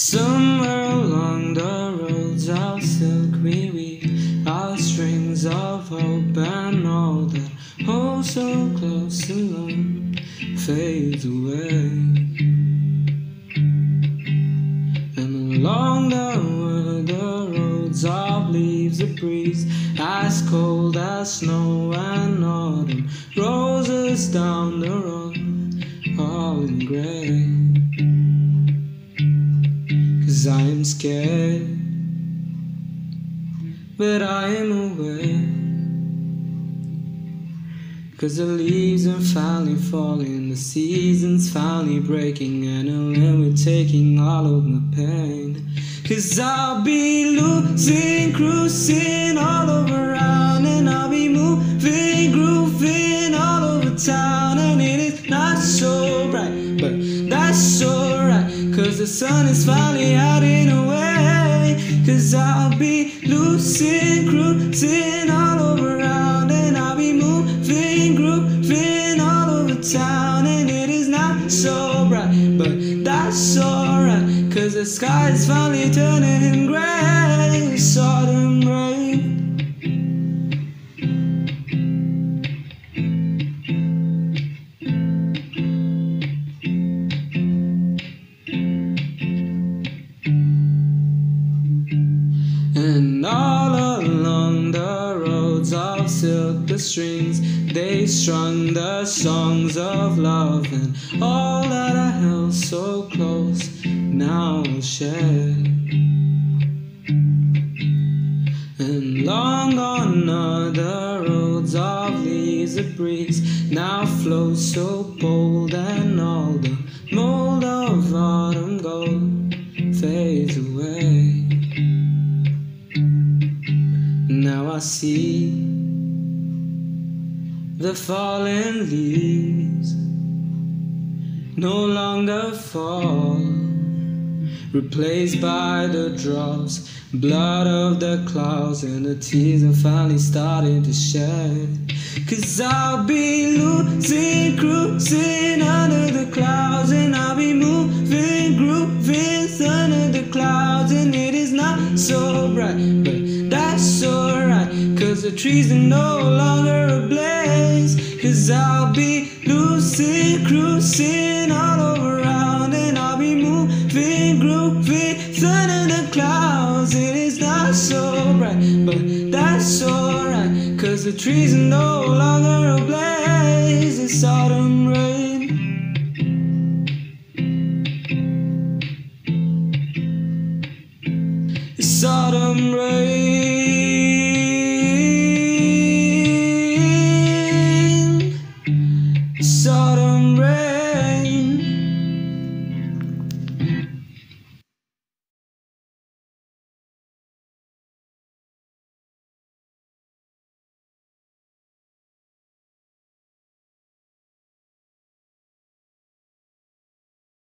Somewhere along the roads of silk we weave our strings of hope and all that hold so close alone fades away. And along the way, the roads of leaves, a breeze as cold as snow and autumn roses down the road, all in gray. Cause I am scared, but I am aware. Cause the leaves are finally falling, the season's finally breaking, and I'll we're taking all of my pain. Cause I'll be losing, cruising all over around, and I'll be moving, grooving all over town, and it is not so bright, but that's alright. Cause the sun is finally hiding away. Cause I'll be losing, cruising all over around, and I'll be moving, grooving all over town, and it is not so bright, but that's alright. Cause the sky is finally turning gray, silk, the strings they strung the songs of love, and all that I held so close now share. And long are the roads of leaves, the breeze now flows so bold, and all the mold of autumn gold fades away. Now I see the fallen leaves no longer fall, replaced by the drops, blood of the clouds, and the tears are finally starting to shed. Cause I'll be losing, cruising under the clouds, and I'll be moving, grooving under the clouds, and it is not so bright, but that's alright. Cause the trees are no longer a ablaze. Cause I'll be losing, cruising all over around, and I'll be moving, grooving under the clouds. It is not so bright, but that's alright. Cause the trees are no longer ablaze. It's autumn rain. It's autumn rain.